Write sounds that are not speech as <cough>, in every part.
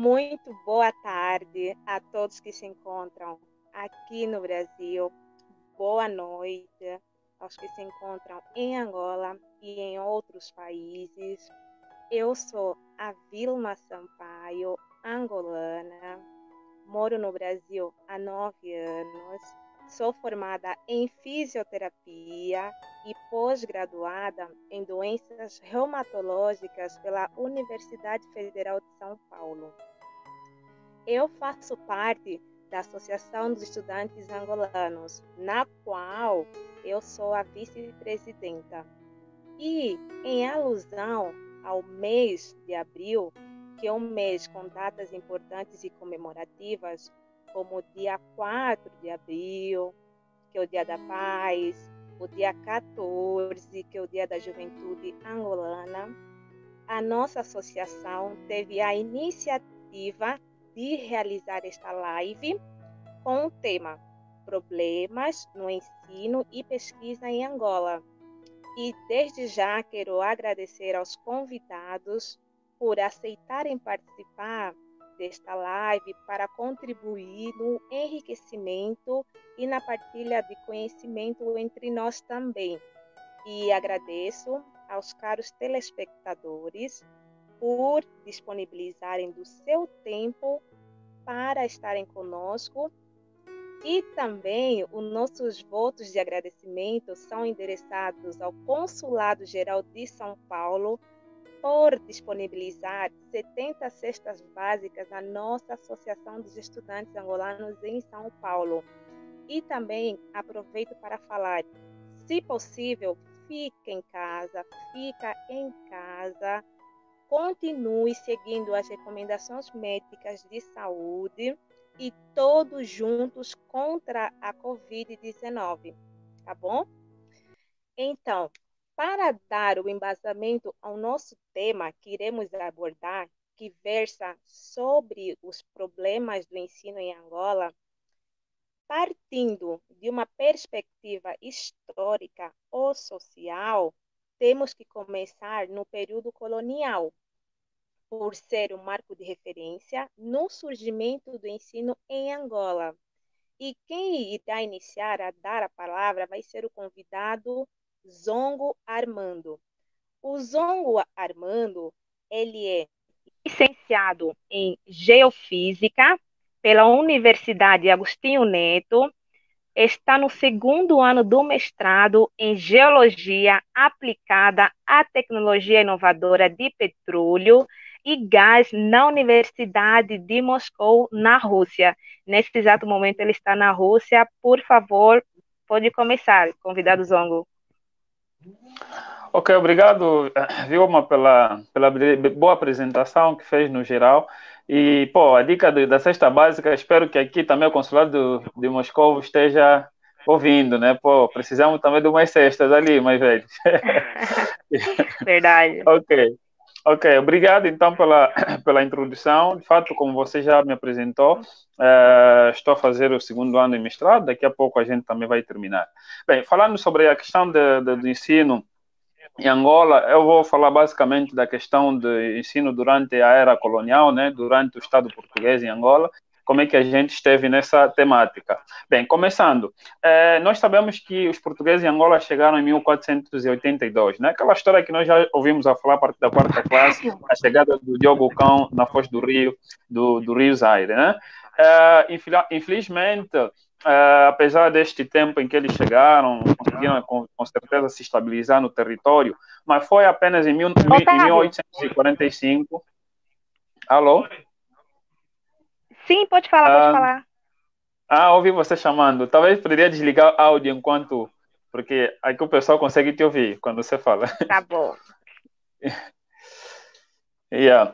Muito boa tarde a todos que se encontram aqui no Brasil. Boa noite aos que se encontram em Angola e em outros países. Eu sou a Vilma Sampaio, angolana. Moro no Brasil há nove anos. Sou formada em fisioterapia e pós-graduada em doenças reumatológicas pela Universidade Federal de São Paulo. Eu faço parte da Associação dos Estudantes Angolanos, na qual eu sou a vice-presidenta. E em alusão ao mês de abril, que é um mês com datas importantes e comemorativas, como o dia 4 de abril, que é o Dia da Paz, o dia 14, que é o Dia da Juventude Angolana, a nossa associação teve a iniciativa de realizar esta live com o tema Problemas no ensino e pesquisa em Angola. E desde já quero agradecer aos convidados por aceitarem participar desta live para contribuir no enriquecimento e na partilha de conhecimento entre nós também. E agradeço aos caros telespectadores por disponibilizarem do seu tempo para estarem conosco. E também os nossos votos de agradecimento são endereçados ao Consulado Geral de São Paulo por disponibilizar 70 cestas básicas à nossa Associação dos Estudantes Angolanos em São Paulo. E também aproveito para falar, se possível, fique em casa, fica em casa, continue seguindo as recomendações médicas de saúde e todos juntos contra a Covid-19, tá bom? Então, para dar o embasamento ao nosso tema que iremos abordar, que versa sobre os problemas do ensino em Angola, partindo de uma perspectiva histórica ou social, temos que começar no período colonial, por ser um marco de referência no surgimento do ensino em Angola. E quem irá iniciar a dar a palavra vai ser o convidado Zongo Armando. O Zongo Armando, ele é licenciado em Geofísica pela Universidade Agostinho Neto, está no segundo ano do mestrado em Geologia aplicada à tecnologia inovadora de petróleo e gás na Universidade de Moscou, na Rússia. Nesse exato momento ele está na Rússia. Por favor, pode começar, convidado Zongo. Ok, obrigado, Vilma, pela, pela boa apresentação que fez no geral. E, pô, a dica da cesta básica, espero que aqui também o consulado de Moscou esteja ouvindo, né? Pô, precisamos também de umas cestas ali, mais velhos. <laughs> <laughs> Verdade. ok. Ok, obrigado então pela, <clears throat> pela introdução. De fato, como você já me apresentou, uh, estou a fazer o segundo ano de mestrado, daqui a pouco a gente também vai terminar. Bem, falando sobre a questão de, de, do ensino em Angola, eu vou falar basicamente da questão do ensino durante a era colonial, né, durante o Estado português em Angola, como é que a gente esteve nessa temática. Bem, começando, é, nós sabemos que os portugueses em Angola chegaram em 1482, né? Aquela história que nós já ouvimos a falar a partir da quarta classe, a chegada do Diogo Cão na foz do Rio, do, do Rio Zaire, né? É, infelizmente, é, apesar deste tempo em que eles chegaram, conseguiram com, com, certeza se estabilizar no território, mas foi apenas em, mil, em 1845. Alô? Sim, pode falar, ah, pode falar. Ah, ouvi você chamando. Talvez poderia desligar o áudio enquanto. Porque aqui o pessoal consegue te ouvir quando você fala. Tá bom. <laughs> Yeah.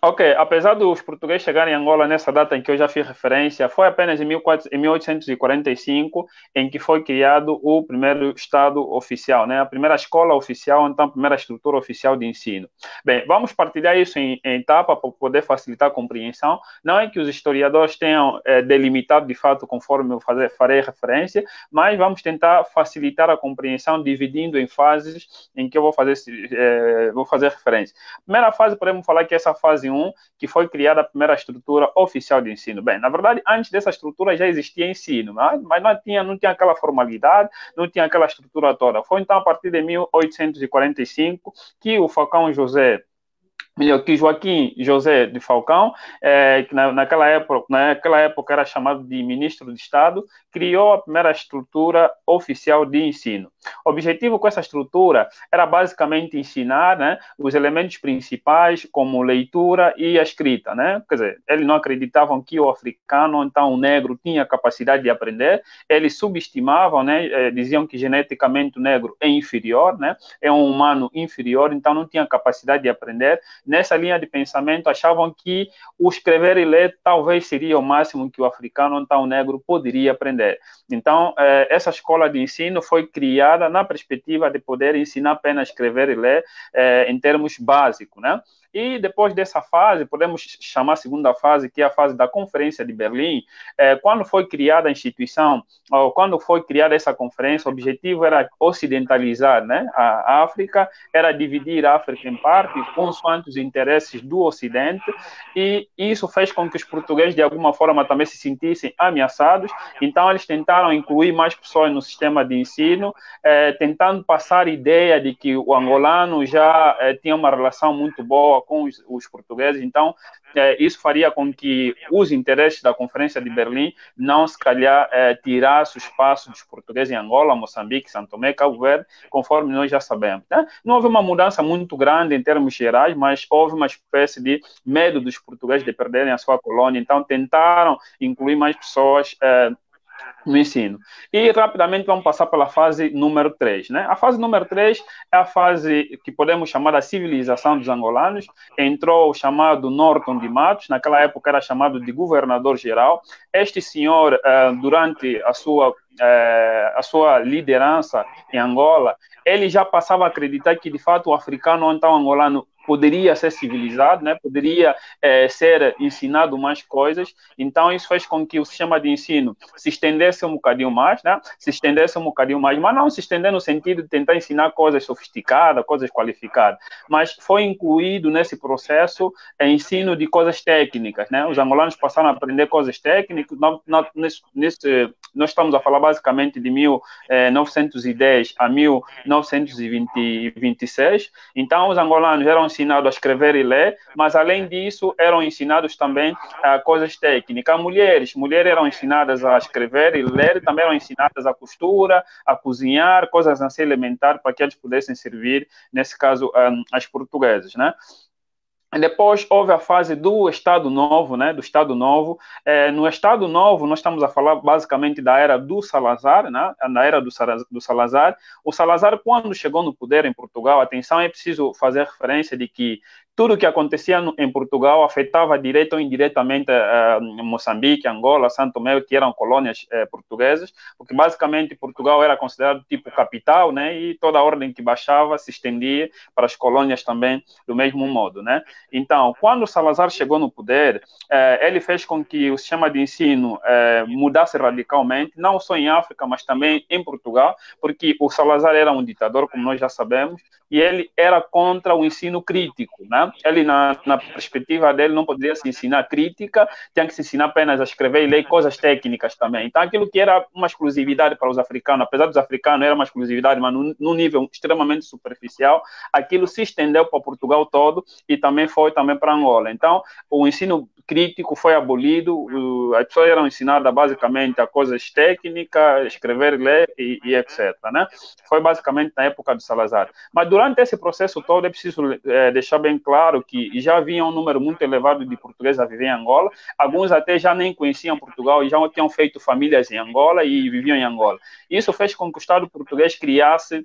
Ok, apesar dos portugueses chegarem em Angola nessa data em que eu já fiz referência, foi apenas em, 1845 em que foi criado o primeiro Estado oficial, né? a primeira escola oficial, então a primeira estrutura oficial de ensino. Bem, vamos partilhar isso em, em etapa para poder facilitar a compreensão. Não é que os historiadores tenham é, delimitado de fato conforme eu fazer, farei referência, mas vamos tentar facilitar a compreensão dividindo em fases em que eu vou fazer, é, vou fazer referência. Primeira fase, por podemos falar que essa fase 1, que foi criada a primeira estrutura oficial de ensino. Bem, na verdade, antes dessa estrutura já existia ensino, mas, não, tinha, não tinha aquela formalidade, não tinha aquela estrutura toda. Foi então a partir de 1845 que o Falcão José melhor que Joaquim José de Falcão, é, que na, naquela, época, naquela época era chamado de ministro de Estado, criou a primeira estrutura oficial de ensino. O objetivo com essa estrutura era basicamente ensinar né, os elementos principais, como leitura e a escrita. Né? Quer dizer, eles não acreditavam que o africano, então o negro, tinha capacidade de aprender, eles subestimavam, né, eh, diziam que geneticamente o negro é inferior, né, é um humano inferior, então não tinha capacidade de aprender nessa linha de pensamento, achavam que o escrever e ler talvez seria o máximo que o africano, então o negro, poderia aprender. Então, eh, essa escola de ensino foi criada na perspectiva de poder ensinar apenas escrever e ler eh, em termos básicos, né? E depois dessa fase, podemos chamar a segunda fase, que é a fase da Conferência de Berlim, é, quando foi criada a instituição, ou quando foi criada essa conferência, o objetivo era ocidentalizar né, a África, era dividir a África em partes, consoante os interesses do Ocidente, e isso fez com que os portugueses, de alguma forma, também se sentissem ameaçados, então eles tentaram incluir mais pessoas no sistema de ensino, é, tentando passar a ideia de que o angolano já é, tinha uma relação muito boa com os, os portugueses. Então, é, isso faria com que os interesses da Conferência de Berlim não, se calhar, é, tirasse o espaço dos portugueses em Angola, Moçambique, São Tomé, Cabo Verde, conforme nós já sabemos. Né? Não houve uma mudança muito grande em termos gerais, mas houve uma espécie de medo dos portugueses de perderem a sua colônia. Então, tentaram incluir mais pessoas é, no ensino. E rapidamente vamos passar pela fase número 3. Né? A fase número 3 é a fase que podemos chamar da civilização dos angolanos. Entrou o chamado Norton de Matos, naquela época era chamado de governador-geral. Este senhor, eh, durante a sua, eh, a sua liderança em Angola, ele já passava a acreditar que, de fato, o africano, então angolano, poderia ser civilizado, né? poderia é, ser ensinado mais coisas. Então, isso fez com que o sistema de ensino se estendesse um bocadinho mais, né? se estendesse um bocadinho mais, mas não se estender no sentido de tentar ensinar coisas sofisticadas, coisas qualificadas, mas foi incluído nesse processo é, ensino de coisas técnicas. Né? Os angolanos passaram a aprender coisas técnicas. nesse, nesse, nós estamos a falar basicamente de 1910 é, a 1926. Então, os angolanos eram ensinados a escrever e ler, mas além disso eram ensinados também uh, coisas técnicas. Mulheres, mulheres eram ensinadas a escrever e ler, também eram ensinadas a costura, a cozinhar, coisas assim elementares para que eles pudessem servir, nesse caso, um, as portuguesas, né? Depois houve a fase do Estado Novo, né, do Estado Novo. É, no Estado Novo, nós estamos a falar basicamente da era do Salazar, né, na era do, do Salazar. O Salazar, quando chegou no poder em Portugal, atenção, é preciso fazer referência de que tudo que acontecia no, em Portugal afetava direto ou indiretamente uh, Moçambique, Angola, Santo Tomé, que eram colônias uh, portuguesas, porque basicamente Portugal era considerado tipo capital, né, e toda a ordem que baixava se estendia para as colônias também do mesmo modo, né. Então, quando Salazar chegou no poder, uh, ele fez com que o sistema de ensino mudasse radicalmente, não só em África, mas também em Portugal, porque o Salazar era um ditador, como nós já sabemos, e ele era contra o ensino crítico, né ele, na, na, perspectiva dele, não poderia se ensinar crítica, tinha que se ensinar apenas a escrever e ler coisas técnicas também. Então, aquilo que era uma exclusividade para os africanos, apesar dos africanos, era uma exclusividade, mas num, num nível extremamente superficial, aquilo se estendeu para Portugal todo e também foi também para Angola. Então, o ensino crítico foi abolido, as pessoas eram ensinadas basicamente a coisas técnicas, escrever, ler e, e, etc. Né? Foi basicamente na época do Salazar. Mas durante esse processo todo, é preciso é, deixar bem claro que já havia um número muito elevado de portugueses a viver em Angola, alguns até já nem conheciam Portugal e já tinham feito famílias em Angola e viviam em Angola. Isso fez com que o Estado português criasse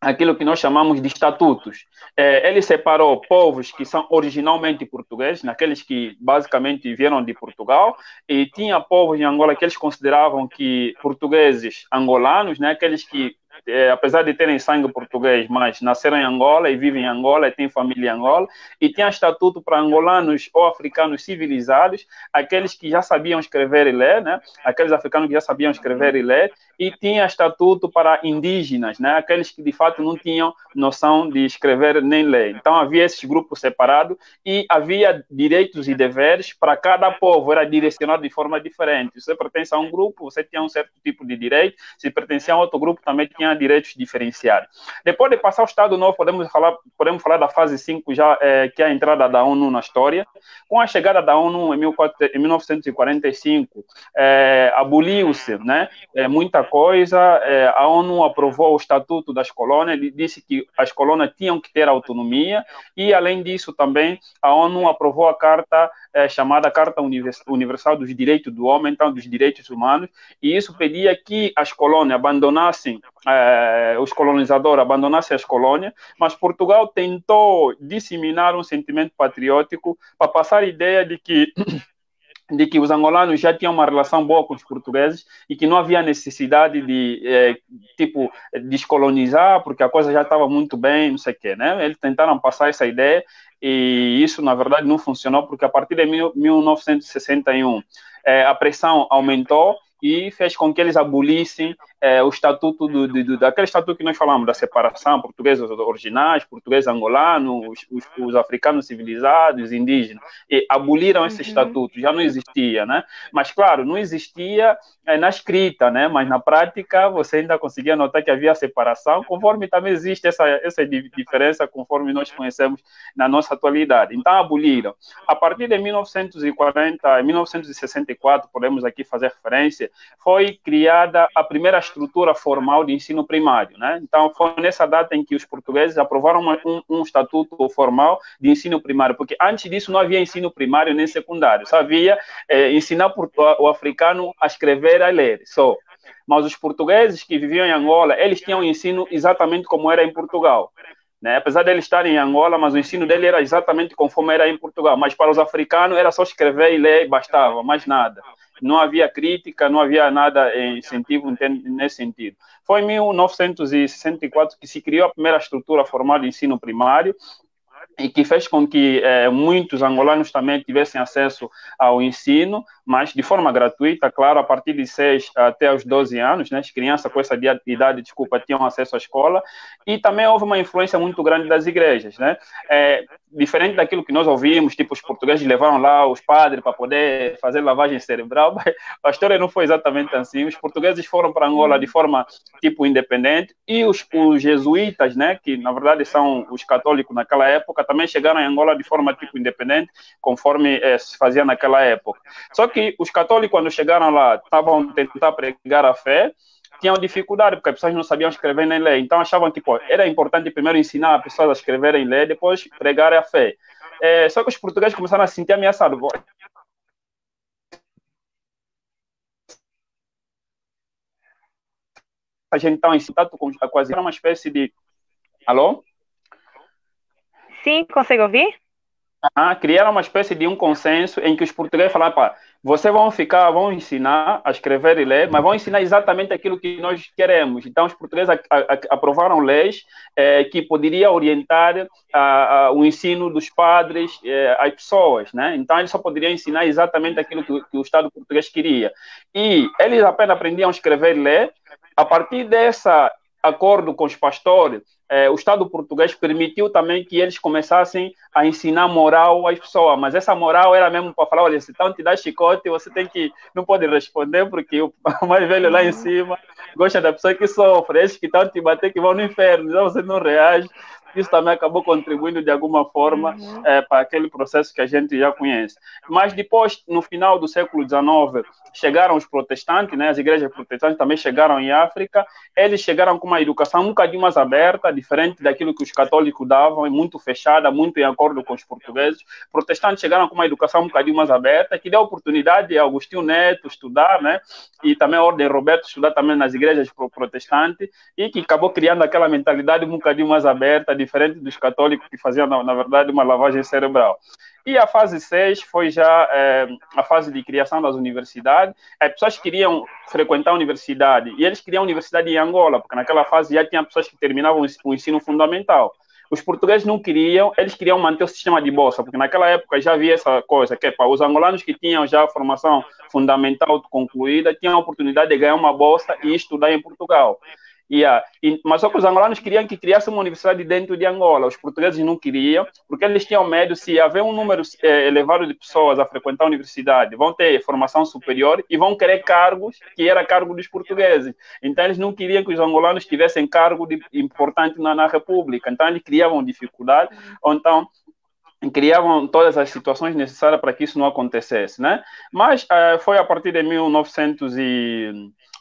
aquilo que nós chamamos de estatutos. É, ele separou povos que são originalmente portugueses, naqueles que basicamente vieram de Portugal, e tinha povos em Angola que eles consideravam que portugueses angolanos, né, aqueles que é, apesar de terem sangue português, mas nasceram em Angola e vivem em Angola e têm família em Angola, e tinha estatuto para angolanos ou africanos civilizados, aqueles que já sabiam escrever e ler, né? aqueles africanos que já sabiam escrever e ler, e tinha estatuto para indígenas, né? aqueles que de fato não tinham noção de escrever nem ler. Então havia esses grupos separados e havia direitos e deveres para cada povo, era direcionado de forma diferente. Se você pertence a um grupo, você tinha um certo tipo de direito, se pertencia a outro grupo, também tinha direitos diferenciados. Depois de passar o Estado Novo, podemos falar, podemos falar da fase 5, já, é, que é a entrada da ONU na história. Com a chegada da ONU em, 1945, é, aboliu-se né, é, muita coisa, é, a ONU aprovou o Estatuto das Colônias, disse que as colônias tinham que ter autonomia, e além disso também a ONU aprovou a carta é, chamada Carta Universal dos Direitos do Homem, então dos Direitos Humanos, e isso pedia que as colônias abandonassem, é, os colonizadores abandonassem as colônias, mas Portugal tentou disseminar um sentimento patriótico para passar a ideia de que de que os angolanos já tinham uma relação boa com os portugueses e que não havia necessidade de, é, tipo, descolonizar, porque a coisa já estava muito bem, não sei o quê, né? Eles tentaram passar essa ideia e isso, na verdade, não funcionou, porque a partir de 1961 é, a pressão aumentou e fez com que eles abolissem é, o estatuto do, do, daquele estatuto que nós falamos da separação, portugueses originais, portugueses angolanos, os, os, os, africanos civilizados, indígenas, e aboliram esse uhum. estatuto, já não existia, né? Mas claro, não existia é, na escrita, né? Mas na prática você ainda conseguia notar que havia separação, conforme também existe essa essa diferença conforme nós conhecemos na nossa atualidade. Então aboliram. A partir de 1940, 1964, podemos aqui fazer referência, foi criada a primeira estrutura formal de ensino primário. Né? Então, foi nessa data em que os portugueses aprovaram uma, um, um, estatuto formal de ensino primário, porque antes disso não havia ensino primário nem secundário, só havia eh, ensinar o africano a escrever e a ler, só. Mas os portugueses que viviam em Angola, eles tinham ensino exatamente como era em Portugal. Né? Apesar de ele estar em Angola, mas o ensino dele era exatamente conforme era em Portugal. Mas para os africanos era só escrever e ler e bastava, mais nada não havia crítica, não havia nada incentivo nesse sentido. Foi em 1964 que se criou a primeira estrutura formal de ensino primário, e que fez com que é, muitos angolanos também tivessem acesso ao ensino, mas de forma gratuita, claro, a partir de 6 até os 12 anos, né, as crianças com essa idade, desculpa, tinham acesso à escola, e também houve uma influência muito grande das igrejas, né, é, diferente daquilo que nós ouvimos, tipo, os portugueses levaram lá os padres para poder fazer lavagem cerebral, <laughs> a história não foi exatamente assim, os portugueses foram para Angola de forma, tipo, independente, e os, os jesuítas, né, que na verdade são os católicos naquela época, também chegaram em Angola de forma, tipo, independente, conforme é, se fazia naquela época. Só que os católicos, quando chegaram lá, estavam tentar pregar a fé, tinham dificuldade, porque as pessoas não sabiam escrever nem ler. Então achavam que pô, era importante primeiro ensinar as pessoas a escreverem e ler, depois pregar a fé. É, só que os portugueses começaram a se sentir ameaçados. A gente está em contato com quase uma espécie de. Alô? Sim, consegue ouvir? Ah, criaram uma espécie de um consenso em que os portugueses falaram, pá, vocês vão ficar, vão ensinar a escrever e ler, mas vão ensinar exatamente aquilo que nós queremos. Então, os portugueses a, a, a, aprovaram leis é, que poderia orientar o ensino dos padres é, às pessoas, né? Então, eles só poderiam ensinar exatamente aquilo que, que o Estado português queria. E eles apenas aprendiam a escrever e ler. A partir dessa acordo com os pastores, eh, o Estado português permitiu também que eles começassem a ensinar moral às pessoas, mas essa moral era mesmo para falar, olha, se estão te dar chicote, você tem que, não pode responder, porque <laughs> o mais velho lá em cima gosta da pessoa que sofre, esses que estão te bater que vão no inferno, então você não reage, isso também acabou contribuindo de alguma forma uhum. é, para aquele processo que a gente já conhece. Mas depois, no final do século XIX, chegaram os protestantes, né, as igrejas protestantes também chegaram em África, eles chegaram com uma educação um bocadinho mais aberta, diferente daquilo que os católicos davam, muito fechada, muito em acordo com os portugueses. Protestantes chegaram com uma educação um bocadinho mais aberta, que deu oportunidade a Agostinho Neto estudar, né, e também a Ordem Roberto estudar também nas igrejas protestantes, e que acabou criando aquela mentalidade um bocadinho mais aberta, diferente dos católicos que faziam, na, na verdade, uma lavagem cerebral. E a fase 6 foi já é, a fase de criação das universidades. As pessoas queriam frequentar a universidade e eles queriam a universidade em Angola, porque naquela fase já tinha pessoas que terminavam o ensino fundamental. os portugueses não queriam, eles queriam manter o sistema de bolsa, porque naquela época já havia essa coisa, que é para os angolanos que tinham já a formação fundamental concluída, tinham a oportunidade de ganhar uma bolsa e estudar em Portugal. Yeah. E, mas só que os angolanos queriam que criasse uma universidade dentro de Angola. Os portugueses não queriam, porque eles tinham medo se haver um número é, elevado de pessoas a frequentar a universidade, vão ter formação superior e vão querer cargos que era cargo dos portugueses. Então eles não queriam que os angolanos tivessem cargo de, importante na, na República. Então eles criavam dificuldade. Então criavam todas as situações necessárias para que isso não acontecesse, né? Mas uh, foi a partir de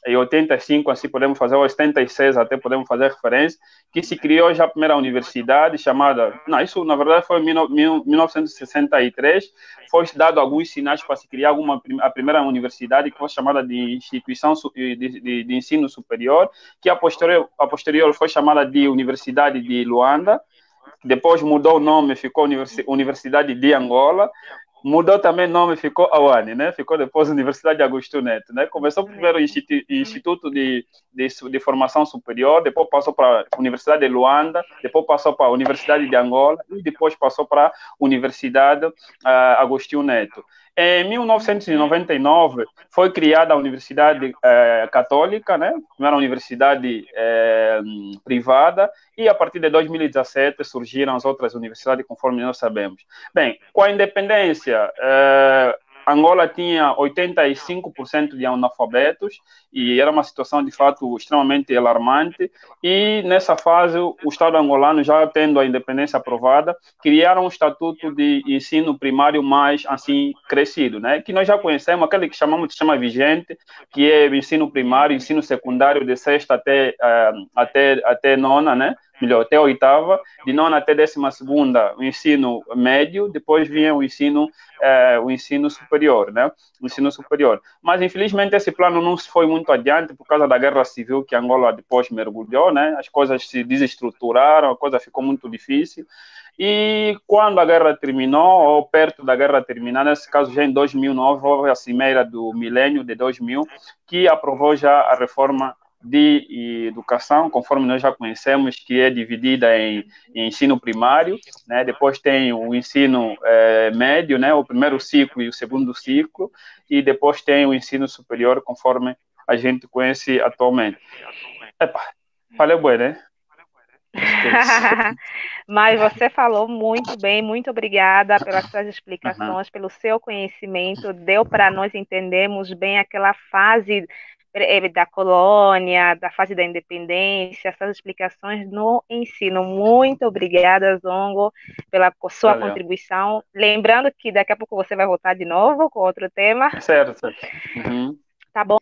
1985, assim podemos fazer, 86 até podemos fazer referência, que se criou já a primeira universidade chamada, não, isso na verdade foi em 1963, foi dado alguns sinais para se criar alguma, a primeira universidade que foi chamada de instituição de, de, de ensino superior, que a posterior, a posterior foi chamada de Universidade de Luanda, depois mudou o nome, ficou Universidade de Angola, mudou também o nome, ficou Awani, né? Ficou depois Universidade de Augusto Neto, né? Começou primeiro o Instituto de, de, de Formação Superior, depois passou para a Universidade de Luanda, depois passou para a Universidade de Angola e depois passou para a Universidade uh, Agostinho Neto. Em 1999 foi criada a Universidade eh, Católica, né? Primeira universidade eh, privada, e a partir de 2017 surgiram as outras universidades, conforme nós sabemos. Bem, com a independência, Angola tinha 85% de analfabetos e era uma situação de fato extremamente alarmante. E nessa fase, o Estado angolano, já tendo a independência aprovada, criaram um estatuto de ensino primário mais assim crescido, né? Que nós já conhecemos, aquele que chamamos de sistema vigente, que é ensino primário, ensino secundário de sexta até uh, até até nona, né? Melhor, até a oitava, de nona até décima segunda, o ensino médio, depois vinha o ensino, eh, o ensino superior, né? O ensino superior. Mas, infelizmente, esse plano não se foi muito adiante por causa da guerra civil que Angola depois mergulhou, né? As coisas se desestruturaram, a coisa ficou muito difícil. E quando a guerra terminou, ou perto da guerra terminar, nesse caso já em 2009, houve a cimeira do milênio de 2000, que aprovou já a reforma de educação, conforme nós já conhecemos, que é dividida em, em ensino primário, né? depois tem o ensino é, médio, né? o primeiro ciclo e o segundo ciclo, e depois tem o ensino superior, conforme a gente conhece atualmente. Epa, falei bem, né? <laughs> Mas você falou muito bem, muito obrigada pelas suas explicações, uhum. pelo seu conhecimento, deu para nós entendermos bem aquela fase da colônia, da fase da independência, essas explicações no ensino. Muito obrigada, Zongo, pela sua Valeu. contribuição. Lembrando que daqui a pouco você vai voltar de novo com outro tema. Certo. Uhum. Tá bom.